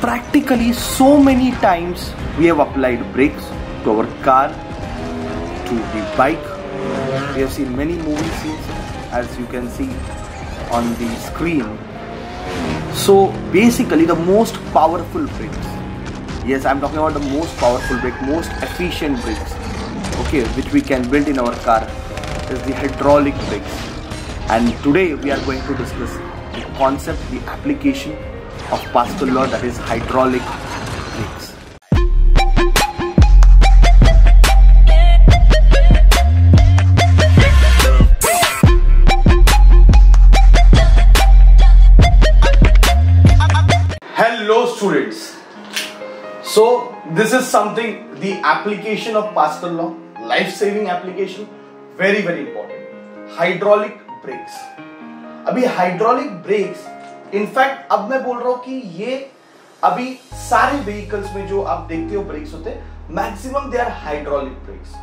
practically so many times we have applied brakes to our car to the bike. We have seen many movie scenes as you can see on the screen. So basically the most powerful brakes. Yes i'm talking about the most powerful brake most efficient brakes okay which we can build in our car is the hydraulic brakes. And today we are going to discuss the concept the application of Pascal law that is hydraulic brakes. Hello students. So this is something, the application of Pascal law, life-saving application, very very important. Hydraulic brakes. अभी hydraulic brakes in fact, अब मैं बोल रहा हूँ कि ये अभी सारे व्हीकल्स में जो आप देखते हो ब्रेक्स होते maximum they are hydraulic brakes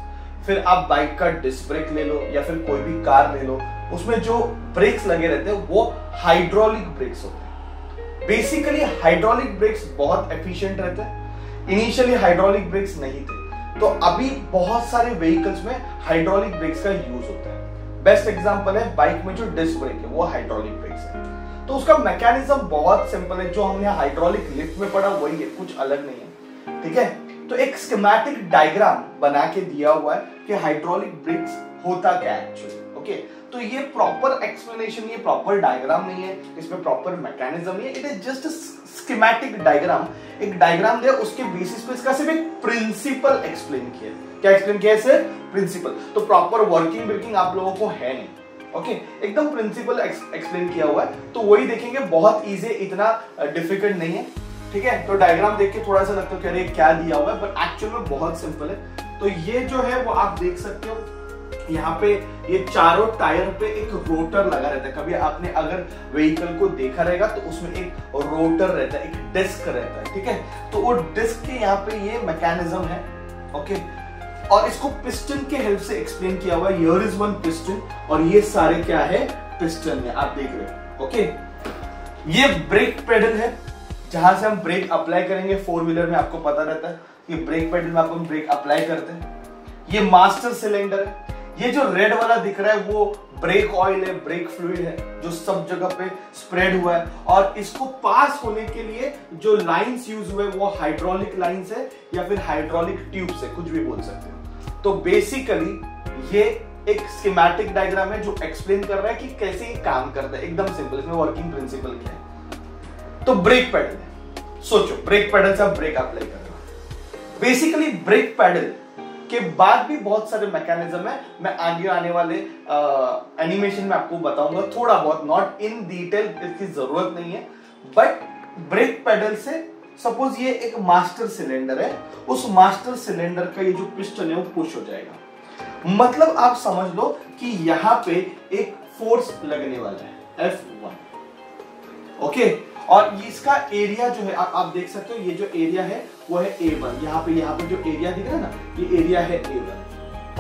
फिर आप बाइक का डिस्क ब्रेक ले लो या फिर कोई भी कार ले लो, उसमें जो ब्रेक्स लगे रहते हैं, वो हाइड्रोलिक ब्रेक्स होते हैं. बेसिकली हाइड्रोलिक ब्रेक्स बहुत एफिशिएंट रहते हैं. इनिशियली हाइड्रोलिक ब्रेक्स नहीं थे. तो अभी बहुत सारे व्हीकल्स में हाइड्रोलिक ब्रेक्स का यूज़ होता है. बेस्ट एग्जांपल है बाइक में जो डिस्क ब्रेक है, वो हाइड्रोलिक ब्रेक्स है. तो उसका मैकेनिज्म बहुत सिंपल है, जो हमने हाइड्रोलिक लिफ्ट में पढ़ा, वही है, कुछ अलग नहीं है। ठीक है? तो एक स्कीमेटिक डायग्राम बना के दिया हुआ है कि हाइड्रोलिक ब्रेक्स होता क्या एक्चुअली ओके तो ये प्रॉपर एक्सप्लेनेशन ये प्रॉपर डायग्राम नहीं है, इसमें प्रॉपर मैकेनिज्म नहीं है it is just schematic diagram एक डायग्राम दिया, उसके बेसिस पे इसका सिर्फ़ एक प्रिंसिपल एक्सप्लेन किया क्या एक्सप्लेन किया है सर प्रिंसिपल तो प्रॉपर वर्किंग वर्किंग आप लोगों को है नहीं। ओके एकदम प्रिंसिपल एक्सप्लेन किया हुआ है। तो वही देखेंगे, बहुत इजी इतना डिफ़िकल्ट नहीं है। ठीक है? तो डायग्राम देख के थोड़ा सा लगता है क्या दिया हुआ है बट एक्चुअल में बहुत सिंपल है। तो ये जो है, वो आप देख सकते हो। यहाँ पे ये चारों टायर पे एक रोटर लगा रहता है। कभी आपने अगर व्हीकल को देखा रहेगा तो उसमें एक रोटर रहता है, एक डिस्क रहता है। ठीक है? तो वो डिस्क के यहाँ पे ये मैकेनिज्म है। ओके और इसको पिस्टन के हेल्प से एक्सप्लेन किया हुआ है। हियर इज़ वन पिस्टन और ये सारे क्या है? पिस्टन है। आप देख रहे हो। ओके ये ब्रेक पेडल है। जहाँ से हम ब्रेक अप्लाई करेंगे फोर व्हीलर में आपको पता रहता है कि ब्रेक पेडल में अपन ब्रेक अप्लाई करते हैं। ये मास्टर सिलेंडर है। ये जो रेड वाला दिख रहा है, वो ब्रेक ऑयल है ब्रेक फ्लूड है, जो सब जगह पे स्प्रेड हुआ है। और इसको पास होने के लिए जो लाइंस यूज़ हुए वो हाइड्रोलिक लाइंस है या फिर हाइड्रोलिक ट्यूब्स है, कुछ भी बोल सकते हो। तो बेसिकली ये एक स्कीमेटिक डायग्राम है जो एक्सप्लेन कर रहा है कि कैसे ये काम करता है। एकदम सिंपल इसमें वर्किंग प्रिंसिपल क्या है। तो ब्रेक पेडल सोचो ब्रेक पेडल से आप ब्रेक अप्लाई कर रहे हो। बेसिकली ब्रेक पेडल के बाद भी बहुत सारे मैकेनिज्म है। मैं आगे आने वाले एनिमेशन में आपको बताऊँगा थोड़ा बहुत नॉट इन डिटेल इसकी ज़रूरत नहीं है। बट ब्रेक पैडल से सपोज़ ये एक मास्टर सिलेंडर है उस मास्टर सिलेंडर का ये जो पिस्टन है वो पुश हो जाएगा। मतलब आप समझ लो कि यहाँ पे एक फोर्स लगने वाला है एफ़ वन ओके और इसका एरिया जो है आ, आप देख सकते हो ये जो एरिया है वो है ए वन यहाँ पे यहाँ पे जो एरिया दिख रहा है ना ये एरिया है ए वन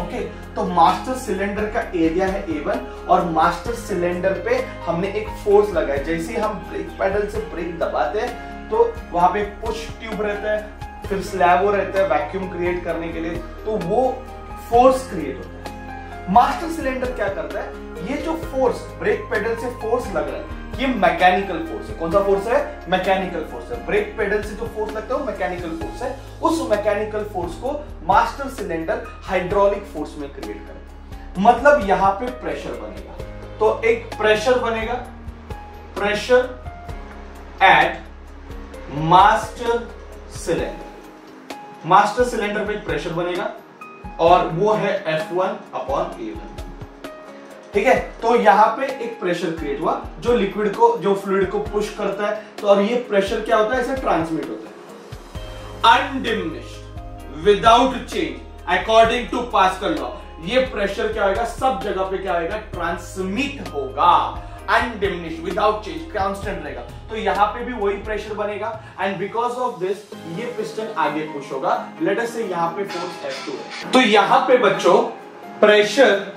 ओके तो मास्टर सिलेंडर का एरिया है ए वन और मास्टर सिलेंडर पे हमने एक फोर्स लगाया। जैसे हम ब्रेक पैडल से ब्रेक दबाते हैं तो वहाँ पे पुश ट्यूब रहता है, फिर स्लैब रहता है वैक्यूम क्रिएट करने के लिए तो वो फोर्स क्रिएट होता है। मास्टर सिलेंडर क्या करता है? ये जो फोर्स ब्रेक पेडल से फोर्स लग रहा है, ये मैकेनिकल फोर्स है। कौन सा फोर्स है? मैकेनिकल फोर्स है। ब्रेक पेडल से जो फोर्स लगता है, वो मैकेनिकल फोर्स है। उस मैकेनिकल फोर्स को मास्टर सिलेंडर हाइड्रोलिक फोर्स में क्रिएट करेगा मतलब यहाँ पे प्रेशर बनेगा। तो एक प्रेशर बनेगा। Pressure at master cylinder. Master cylinder पे प्रेशर बनेगा और वो है F one upon A one ठीक है? तो यहाँ पे एक प्रेशर क्रिएट हुआ जो लिक्विड को, जो फ्लूड को पुश करता है। तो और ये प्रेशर क्या होता है? इसे ट्रांसमिट होता है। Undiminished without change according to Pascal law ये प्रेशर क्या होगा सब जगह पे क्या होगा ट्रांसमिट होगा। अनडिमिनिश विदाउट चेंज कांस्टेंट रहेगा। तो यहाँ पे भी वही प्रेशर बनेगा। एंड बिकॉज़ ऑफ़ दिस ये पिस्टन आगे पुश होगा। लेट अस से यहाँ पे फोर्स F2 है। तो यहाँ पे बच्चों pressure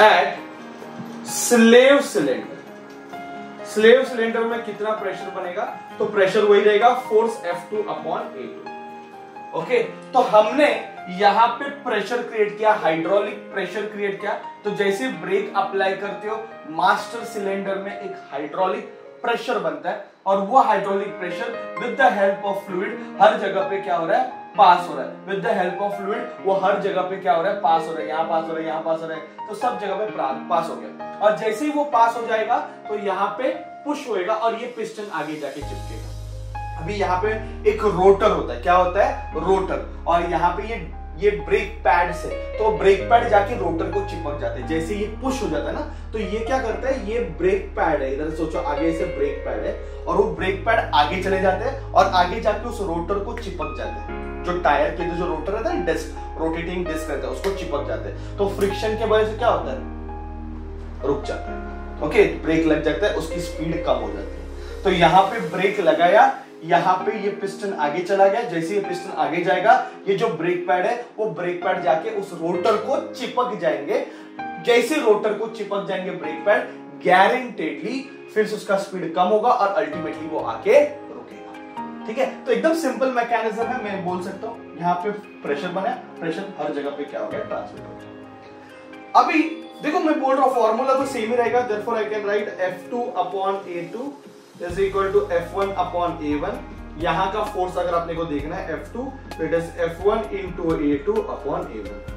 at slave cylinder slave cylinder में कितना प्रेशर बनेगा? तो प्रेशर वही रहेगा force F two upon A two okay तो हमने यहाँ पे प्रेशर क्रिएट किया हाइड्रोलिक प्रेशर क्रिएट किया। तो जैसे ब्रेक अप्लाई करते हो मास्टर सिलेंडर में एक हाइड्रोलिक प्रेशर बनता है और वो hydraulic pressure with the help of fluid हर जगह पे क्या हो रहा है? पास हो रहा है। With the help of fluid वो हर जगह पे क्या हो रहा है? पास हो रहा है। यहाँ पास हो रहा है, यहाँ पास हो रहा है। तो सब जगह पे पास हो गया। और जैसे ही वो पास हो जाएगा तो यहाँ पे पुश होएगा और ये पिस्टन आगे जाके चिपकेगा। अभी यहाँ पे एक रोटर होता है। क्या होता है? रोटर और यहाँ पे ये ये ब्रेक पैड से तो ब्रेक पैड जाके रोटर को चिपक जाते हैं। जैसे ये पुश हो जाता है ना तो ये क्या करता है? ये ब्रेक पैड है। इधर सोचो, आगे से ब्रेक पैड है। और वो ब्रेक पैड आगे चले जाते हैं और आगे जाके उस रोटर को चिपक जाते हैं। जो टायर के जो रोटर रहता है डिस्क रोटेटिंग डिस्क रहता है, उसको चिपक जाते हैं। तो फ्रिक्शन के वजह से क्या होता है? रुक जाता है। ओके ब्रेक लग जाता है, उसकी स्पीड कम हो जाती है। तो यहाँ पे ब्रेक लगाया यहाँ पे ये पिस्टन आगे चला गया, जैसे ये पिस्टन आगे जाएगा, ये जो ब्रेक पैड है, वो ब्रेक पैड जाके उस रोटर को चिपक जाएँगे। जैसे रोटर को चिपक जाएँगे ब्रेक पैड गारंटेडली फिर से उसका स्पीड कम होगा और अल्टीमेटली वो आके रुकेगा। ठीक है? तो एकदम सिंपल मैकेनिज्म है, मैं बोल सकता हूँ। यहाँ पे प्रेशर बना प्रेशर हर जगह पे क्या हो गया? ट्रांसमिट हो गया। अभी, देखो मैं बोल रहा हूँ फॉर्मूला तो सेम ही रहेगा। Therefore I can write F2 upon A2 is equal to F1 upon A1 यहाँ का फोर्स अगर आपने को देखना है F2 तो it is F1 into A2 upon A1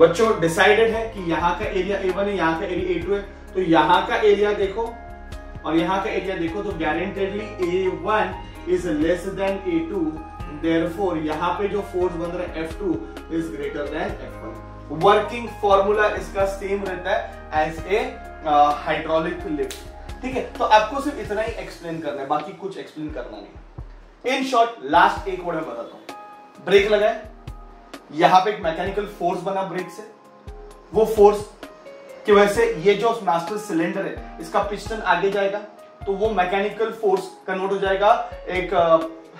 बच्चों डिसाइडेड है कि यहाँ का एरिया A1 है, यहाँ का एरिया A2 है। तो यहाँ का एरिया देखो, और यहाँ का एरिया देखो तो guaranteedly A1 is less than A two therefore यहाँ पे जो फोर्स बन रहा है F2 is greater than F1 working formula इसका सेम रहता है एज ए हाइड्रोलिक लिफ्ट ठीक है? तो आपको सिर्फ़ इतना ही एक्सप्लेन करना है बाकी कुछ एक्सप्लेन करना नहीं इन शॉर्ट लास्ट एक वर्ड में बताता हूँ। ब्रेक लगाए। यहाँ पे एक मैकेनिकल फोर्स बना ब्रेक से। वो फोर्स की वजह से ये जो मास्टर सिलेंडर है इसका पिस्टन आगे जाएगा तो वो मैकेनिकल फोर्स कन्वर्ट हो जाएगा। एक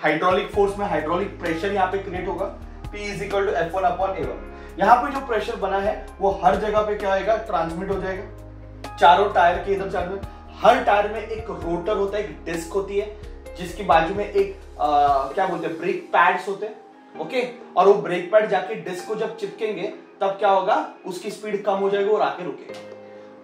हाइड्रोलिक uh, फोर्स में हाइड्रोलिक प्रेशर यहाँ पे क्रिएट होगा। P is equal to F one upon A one यहाँ पे जो प्रेशर बना है वो हर जगह पे क्या होगा ट्रांसमिट हो जाएगा। चारों टायर के इधर चारों हर टायर में एक रोटर होता है एक डिस्क होती है जिसके बाजू में एक आ, क्या बोलते हैं ब्रेक पैड्स होते हैं ओके? और वो ब्रेक पैड जाके डिस्क को जब चिपकेंगे तब क्या होगा उसकी स्पीड कम हो जाएगी और आके रुकेगा।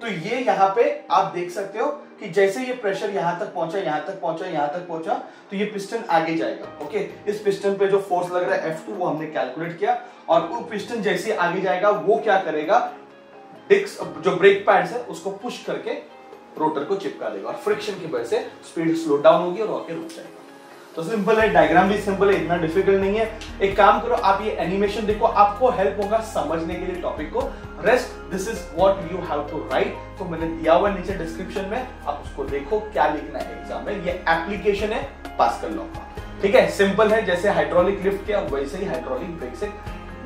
तो ये यहाँ पे आप देख सकते हो कि जैसे ये प्रेशर यहाँ तक पहुँचा यहाँ तक पहुँचा यहाँ तक पहुँचा तो ये पिस्टन आगे जाएगा ओके? इस पिस्टन पे जो फोर्स लग रहा है F2 वो हमने कैलकुलेट किया और वो पिस्टन जैसे आगे जाएगा वो क्या करेगा डिस्क जो ब्रेक पैड्स है उसको पुश करके रोटर को चिपका देगा और फ्रिक्शन की वजह से स्पीड स्लो डाउन होगी और आके रुक जाएगा। तो सिंपल है डायग्राम भी सिंपल है, इतना डिफ़िकल्ट नहीं है। एक काम करो, आप ये एनिमेशन देखो, आपको हेल्प होगा समझने के लिए टॉपिक को। Rest this is what you have to write तो मैंने दिया हुआ नीचे डिस्क्रिप्शन में, आप उसको देखो, क्या लिखना है एग्ज़ाम में। ये एप्लीकेशन है पास कर लो। ठीक है सिंपल है, जैसे हाइड्रोलिक लिफ्ट किया, वैसे ही हाइड्रोलिक ब्रेक से।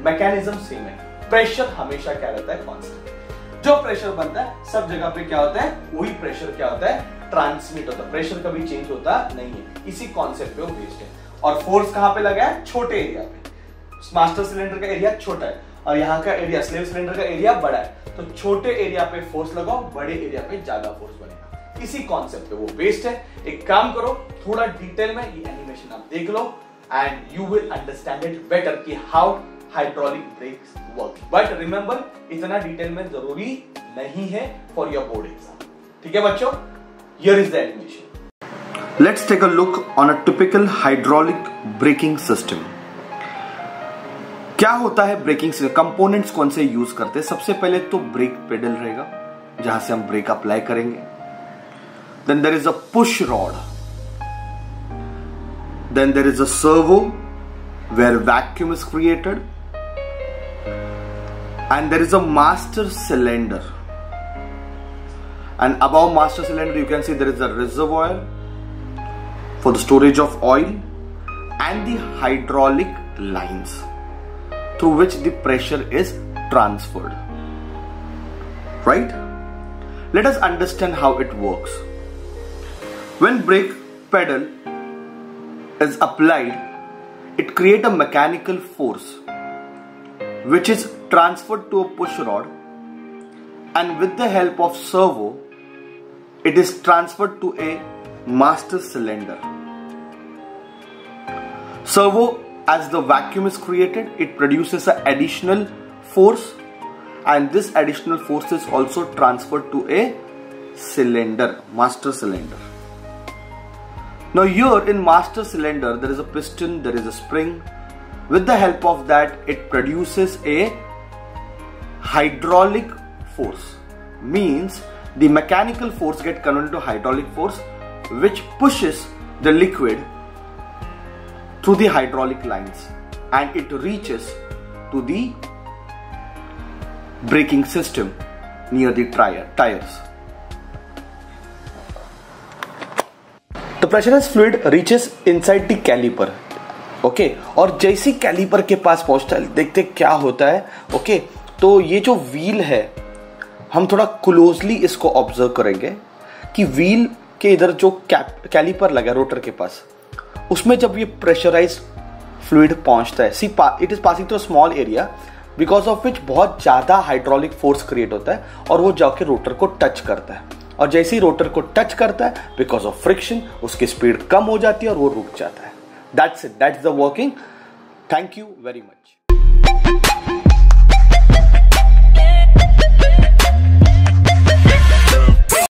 मैकेनिज्म सेम है। प्रेशर हमेशा क्या रहता है कॉन्स्टेंट जो प्रेशर बनता है, सब जगह पे क्या होता है? वही प्रेशर क्या होता है? ट्रांसमिट होता है। प्रेशर कभी चेंज होता नहीं है। इसी कॉन्सेप्ट पे वो बेस्ड है। और फोर्स कहाँ पे लगा है? छोटे एरिया पे। मास्टर सिलेंडर का एरिया छोटा है। और यहाँ का एरिया स्लेव सिलेंडर का एरिया बड़ा है। तो छोटे एरिया पे फोर्स लगाओ, बड़े एरिया पे ज़्यादा फोर्स बनेगा। इसी कॉन्सेप्ट पे वो बेस्ड है। एक काम करो, थोड़ा डिटेल में ये एनिमेशन आप देख लो and you will understand it better कि how hydraulic brakes work but remember इतना डिटेल में ज़रूरी नहीं है फॉर योर बोर्ड एग्ज़ाम ठीक है बच्चों? Here is the animation. Let's take a look on a typical hydraulic braking system. क्या होता है ब्रेकिंग से कंपोनेंट्स कौन से यूज़ करते हैं? सबसे पहले तो ब्रेक पेडल रहेगा, जहाँ से हम ब्रेक अप्लाई करेंगे. Then there is a push rod then there is a servo where vacuum is created and there is a master cylinder. And above master cylinder you can see there is a reservoir for the storage of oil and the hydraulic lines through which the pressure is transferred. Right? Let us understand how it works. When brake pedal is applied it creates a mechanical force which is transferred to a push rod and with the help of servo it is transferred to a master cylinder. Servo, as the vacuum is created, it produces an additional force and this additional force is also transferred to a cylinder, master cylinder. Now here in master cylinder there is a piston, there is a spring. With the help of that it produces a hydraulic force. Means the mechanical force get converted to hydraulic force which pushes the liquid through the hydraulic lines and it reaches to the braking system near the tire, tires. The pressurized fluid reaches inside the caliper. Okay okay? और जैसी caliper के पास पहुँचता है देखते क्या होता है okay okay? तो ये जो व्हील है, हम थोड़ा क्लोजली इसको ऑब्ज़र्व करेंगे कि व्हील के इधर जो कैप कैलीपर लगा रोटर के पास, उसमें जब ये प्रेशराइज फ्लूड पहुँचता है see it is passing to small area because of which बहुत ज़्यादा हाइड्रोलिक फोर्स क्रिएट होता है और वो जाके रोटर को टच करता है। और जैसे ही रोटर को टच करता है बिकॉज़ ऑफ़ फ्रिक्शन उसकी स्पीड कम हो जाती है और वो रुक जाता है। That's it that's the working thank you very much